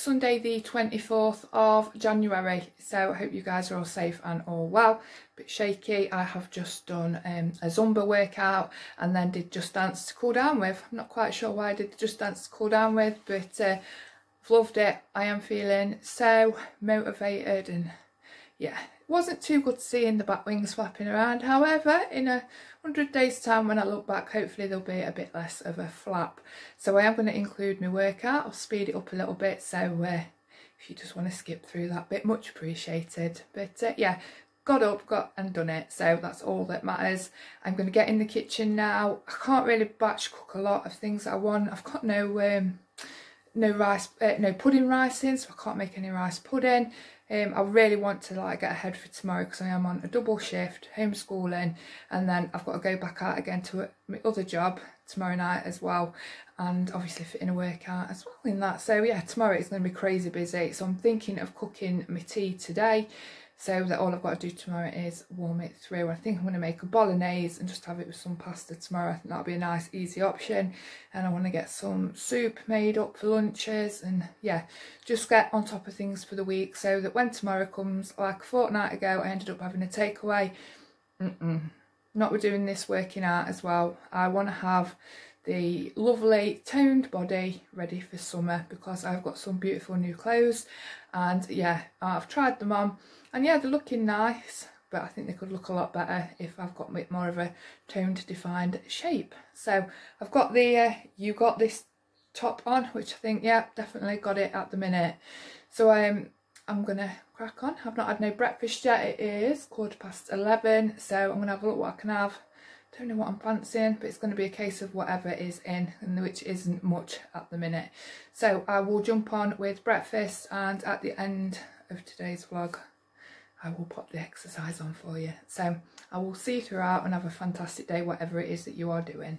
Sunday the 24th of January so I hope you guys are all safe and all well. Bit shaky, I have just done um, a Zumba workout and then did Just Dance to cool down with. I'm not quite sure why I did Just Dance to cool down with but uh, I've loved it. I am feeling so motivated and yeah, it wasn't too good seeing the back wings flapping around. However, in a 100 days time when I look back, hopefully there'll be a bit less of a flap. So I am going to include my workout. I'll speed it up a little bit. So uh, if you just want to skip through that bit, much appreciated. But uh, yeah, got up, got and done it. So that's all that matters. I'm going to get in the kitchen now. I can't really batch cook a lot of things I want. I've got no... Um, no rice, uh, no pudding rice in, so I can't make any rice pudding. Um, I really want to like get ahead for tomorrow because I am on a double shift, homeschooling, and then I've got to go back out again to my other job tomorrow night as well, and obviously fit in a workout as well in that. So yeah, tomorrow it's going to be crazy busy. So I'm thinking of cooking my tea today so that all I've got to do tomorrow is warm it through. I think I'm going to make a bolognese and just have it with some pasta tomorrow. I think that'll be a nice easy option. And I want to get some soup made up for lunches and yeah, just get on top of things for the week so that when tomorrow comes, like a fortnight ago, I ended up having a takeaway. Mm -mm. Not we're doing this working out as well. I want to have the lovely toned body ready for summer because I've got some beautiful new clothes. And yeah I've tried them on. And yeah they're looking nice but I think they could look a lot better if I've got a bit more of a toned defined shape. So I've got the uh, you got this top on which I think yeah definitely got it at the minute. So um, I'm gonna crack on. I've not had no breakfast yet it is quarter past 11 so I'm gonna have a look what I can have don't know what I'm fancying but it's going to be a case of whatever is in and which isn't much at the minute. So I will jump on with breakfast and at the end of today's vlog I will pop the exercise on for you. So I will see you throughout and have a fantastic day whatever it is that you are doing.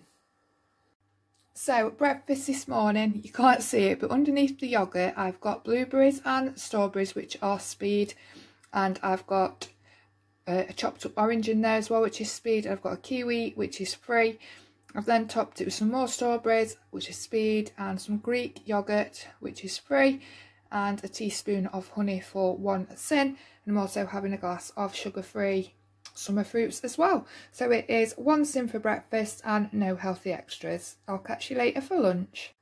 So breakfast this morning you can't see it but underneath the yogurt I've got blueberries and strawberries which are speed and I've got a chopped up orange in there as well, which is speed. I've got a kiwi, which is free. I've then topped it with some more strawberries, which is speed, and some Greek yogurt, which is free, and a teaspoon of honey for one sin. And I'm also having a glass of sugar-free summer fruits as well. So it is one sin for breakfast and no healthy extras. I'll catch you later for lunch.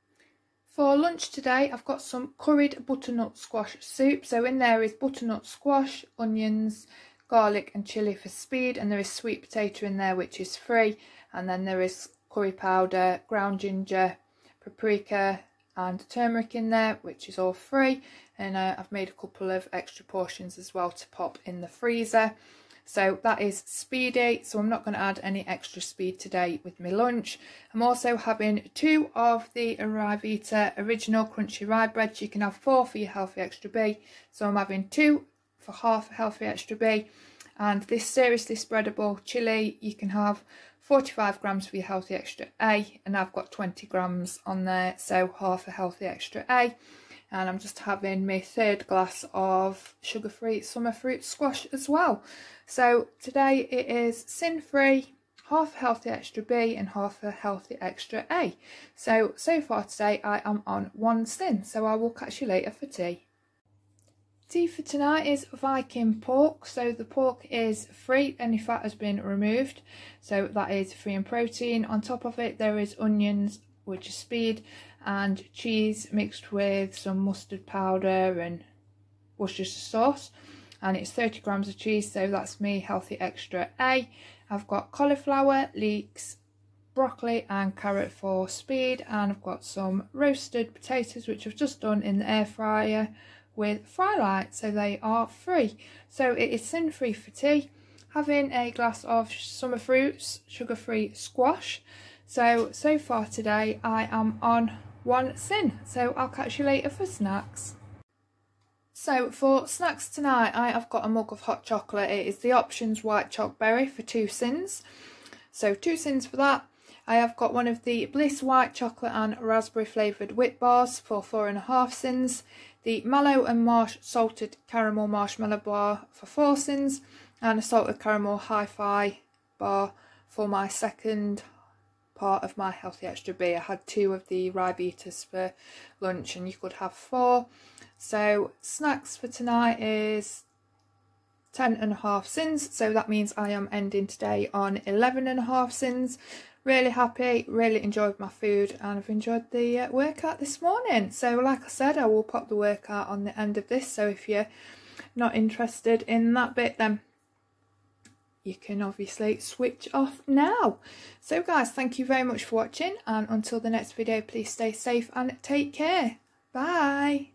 For lunch today, I've got some curried butternut squash soup. So in there is butternut squash, onions, garlic and chilli for speed and there is sweet potato in there which is free and then there is curry powder, ground ginger, paprika and turmeric in there which is all free and uh, I've made a couple of extra portions as well to pop in the freezer. So that is speedy, so I'm not going to add any extra speed today with my lunch. I'm also having two of the Ryvita original crunchy rye breads. You can have four for your healthy extra B. So I'm having two for half a healthy extra B. And this seriously spreadable chili, you can have 45 grams for your healthy extra A, and I've got 20 grams on there, so half a healthy extra A. And I'm just having my third glass of sugar-free summer fruit squash as well. So today it is sin-free, half a healthy extra B and half a healthy extra A. So, so far today I am on one sin, so I will catch you later for tea. Tea for tonight is Viking pork. So the pork is free, any fat has been removed. So that is free in protein. On top of it there is onions, which is speed, and cheese mixed with some mustard powder and Worcestershire sauce. And it's 30 grams of cheese, so that's me healthy extra A. I've got cauliflower, leeks, broccoli and carrot for speed. And I've got some roasted potatoes, which I've just done in the air fryer with Frylight, so they are free. So it is sin free for tea. Having a glass of summer fruits, sugar-free squash. So, so far today I am on one sin. So I'll catch you later for snacks. So for snacks tonight, I have got a mug of hot chocolate. It is the Options White Choc Berry for two sins. So two sins for that. I have got one of the Bliss White Chocolate and Raspberry Flavoured Whip Bars for four and a half sins the Mallow and Marsh Salted Caramel Marshmallow Bar for four sins, and a Salted Caramel Hi-Fi Bar for my second part of my healthy extra B. I had two of the Ryvitas for lunch and you could have four. So snacks for tonight is 10 and a half sins. So that means I am ending today on 11 and a half sins. Really happy, really enjoyed my food and I've enjoyed the uh, workout this morning. So like I said, I will pop the workout on the end of this. So if you're not interested in that bit, then you can obviously switch off now. So guys, thank you very much for watching and until the next video, please stay safe and take care. Bye.